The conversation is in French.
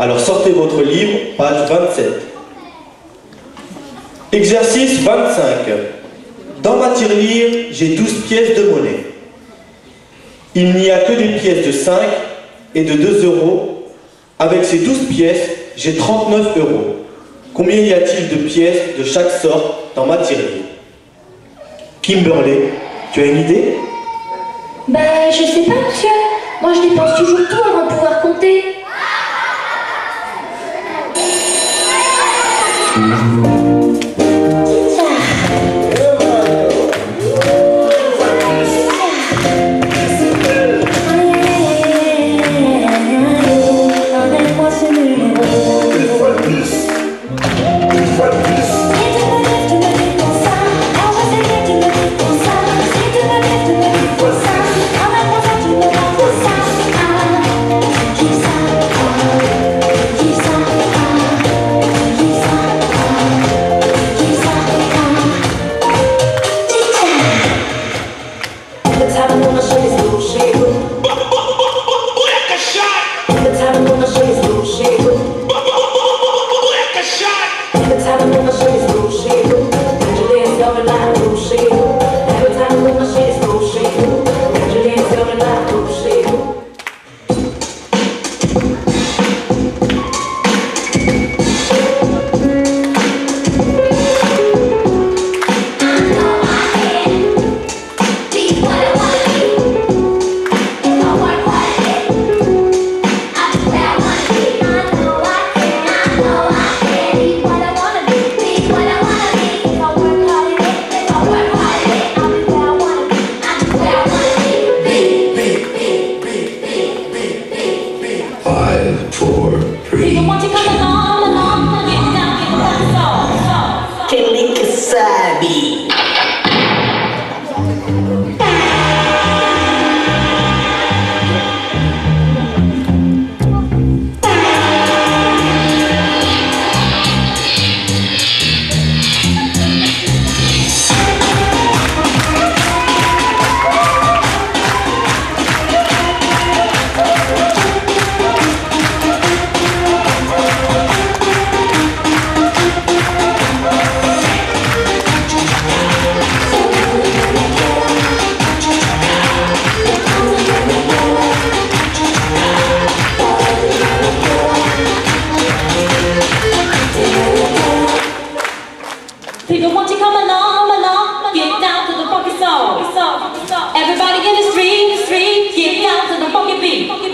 Alors sortez votre livre, page 27. Exercice 25. Dans ma tirelire, j'ai 12 pièces de monnaie. Il n'y a que des pièces de 5 et de 2 euros. Avec ces 12 pièces, j'ai 39 euros. Combien y a-t-il de pièces de chaque sorte dans ma tirelire? Kimberley, tu as une idée? Ben, je sais pas, monsieur. Moi, je dépense toujours tout avant de pouvoir compter. Thank you. sabe. Song. Everybody in the street, the street, get down to the funky beat.